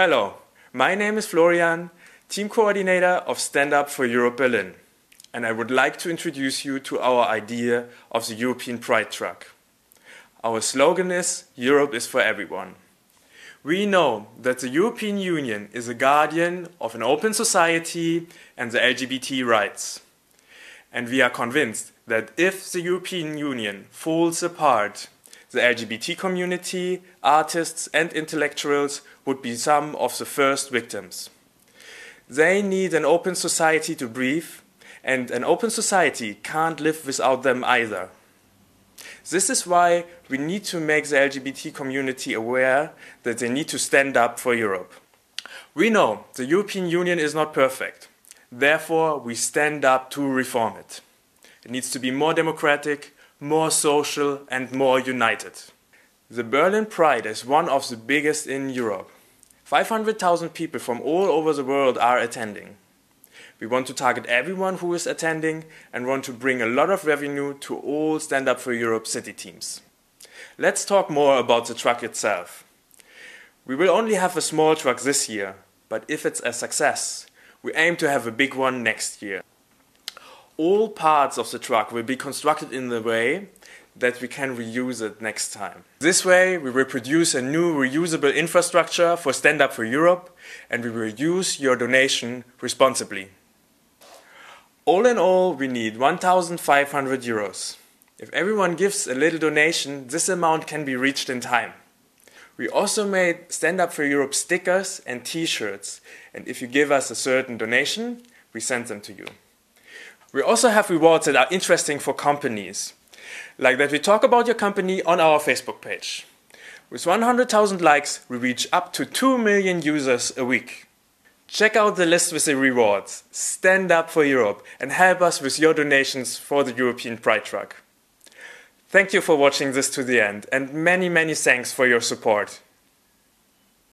Hello, my name is Florian, team coordinator of Stand Up for Europe Berlin, and I would like to introduce you to our idea of the European Pride Truck. Our slogan is Europe is for everyone. We know that the European Union is a guardian of an open society and the LGBT rights. And we are convinced that if the European Union falls apart, the LGBT community, artists, and intellectuals would be some of the first victims. They need an open society to breathe, and an open society can't live without them either. This is why we need to make the LGBT community aware that they need to stand up for Europe. We know the European Union is not perfect. Therefore, we stand up to reform it. It needs to be more democratic, more social, and more united. The Berlin Pride is one of the biggest in Europe. 500,000 people from all over the world are attending. We want to target everyone who is attending and want to bring a lot of revenue to all Stand Up for Europe city teams. Let's talk more about the truck itself. We will only have a small truck this year, but if it's a success, we aim to have a big one next year. All parts of the truck will be constructed in the way that we can reuse it next time. This way, we will produce a new reusable infrastructure for Stand Up for Europe and we will use your donation responsibly. All in all, we need 1,500 euros. If everyone gives a little donation, this amount can be reached in time. We also made Stand Up for Europe stickers and t-shirts, and if you give us a certain donation, we send them to you. We also have rewards that are interesting for companies like that we talk about your company on our Facebook page. With 100,000 likes, we reach up to 2 million users a week. Check out the list with the rewards, stand up for Europe, and help us with your donations for the European Pride Truck. Thank you for watching this to the end, and many, many thanks for your support.